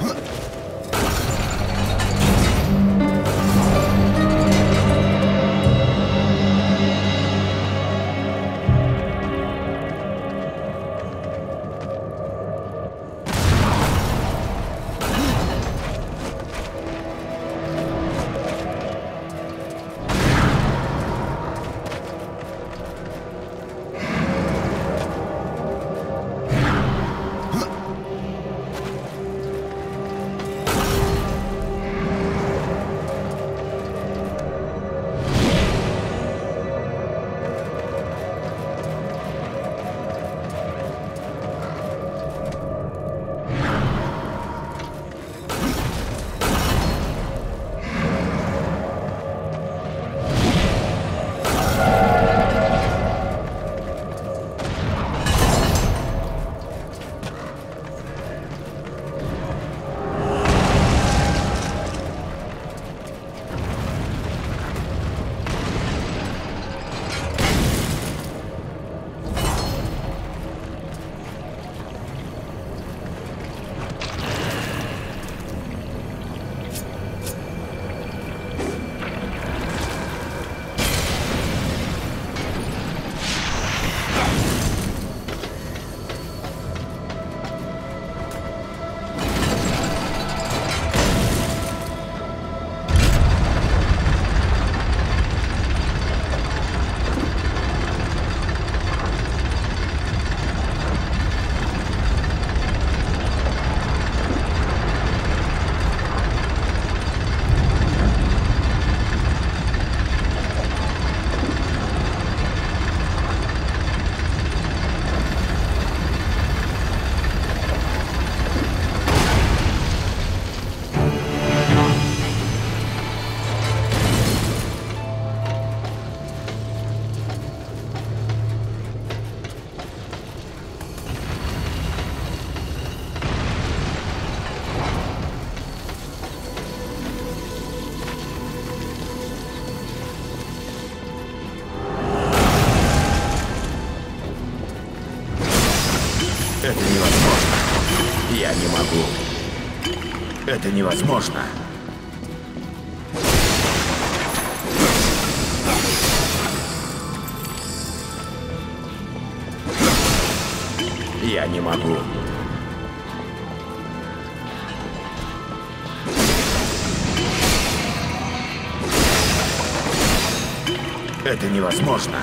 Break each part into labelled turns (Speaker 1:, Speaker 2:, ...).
Speaker 1: Huh? Невозможно. Я не могу. Это невозможно.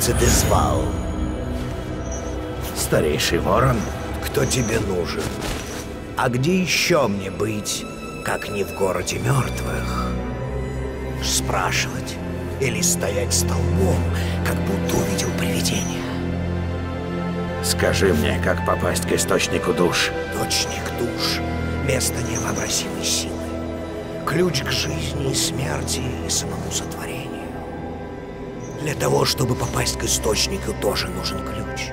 Speaker 2: Ты звал.
Speaker 1: Старейший ворон?
Speaker 2: Кто тебе нужен? А где еще мне быть, как не в городе мертвых? Спрашивать или стоять столбом, как будто увидел привидение?
Speaker 1: Скажи мне, как попасть к источнику душ?
Speaker 2: Точник душ — место невообразимой силы. Ключ к жизни и смерти и самому сотворению. Для того, чтобы попасть к источнику, тоже нужен ключ,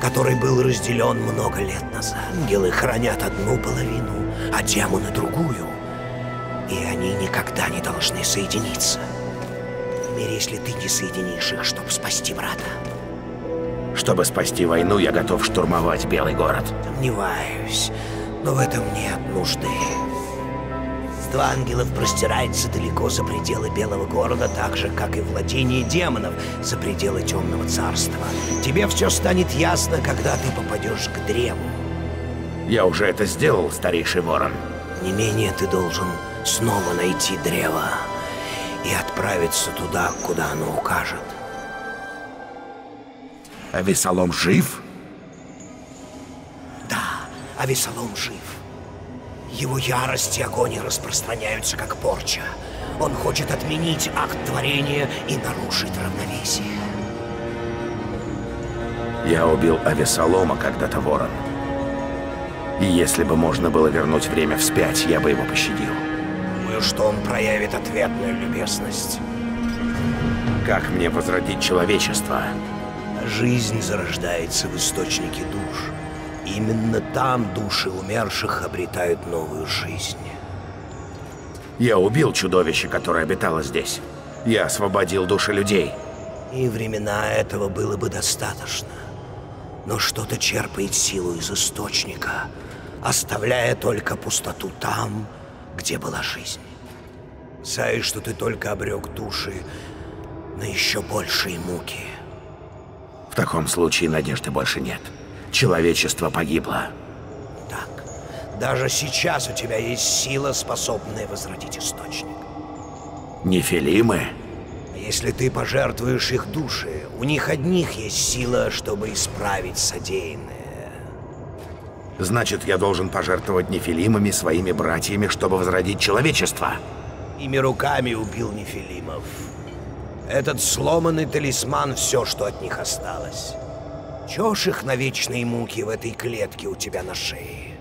Speaker 2: который был разделен много лет назад. Ангелы хранят одну половину, а демоны другую. И они никогда не должны соединиться. Теперь, если ты не соединишь их, чтобы спасти брата.
Speaker 1: Чтобы спасти войну, я готов штурмовать Белый город.
Speaker 2: Сомневаюсь, но в этом нет нужды. Два ангелов простирается далеко за пределы Белого города, так же, как и владение демонов за пределы Темного Царства. Тебе все станет ясно, когда ты попадешь к древу.
Speaker 1: Я уже это сделал, старейший ворон.
Speaker 2: Не менее ты должен снова найти древо и отправиться туда, куда оно укажет.
Speaker 1: А Весолом жив?
Speaker 2: Да, а Весолом жив. Его ярость и огонь распространяются, как порча. Он хочет отменить акт творения и нарушить равновесие.
Speaker 1: Я убил Авесолома когда-то, Ворон. И если бы можно было вернуть время вспять, я бы его пощадил.
Speaker 2: Думаю, что он проявит ответную любезность.
Speaker 1: Как мне возродить человечество?
Speaker 2: Жизнь зарождается в источнике душ. Именно там души умерших обретают новую жизнь.
Speaker 1: Я убил чудовище, которое обитало здесь. Я освободил души людей.
Speaker 2: И времена этого было бы достаточно. Но что-то черпает силу из источника, оставляя только пустоту там, где была жизнь. Знай, что ты только обрек души на еще большие муки.
Speaker 1: В таком случае надежды больше нет. Человечество погибло.
Speaker 2: Так, даже сейчас у тебя есть сила, способная возродить источник.
Speaker 1: Нефилимы?
Speaker 2: Если ты пожертвуешь их души, у них одних есть сила, чтобы исправить содеянное.
Speaker 1: Значит, я должен пожертвовать нефилимами своими братьями, чтобы возродить человечество?
Speaker 2: Ими руками убил нефилимов. Этот сломанный талисман — все, что от них осталось. Чешь их на вечные муки в этой клетке у тебя на шее.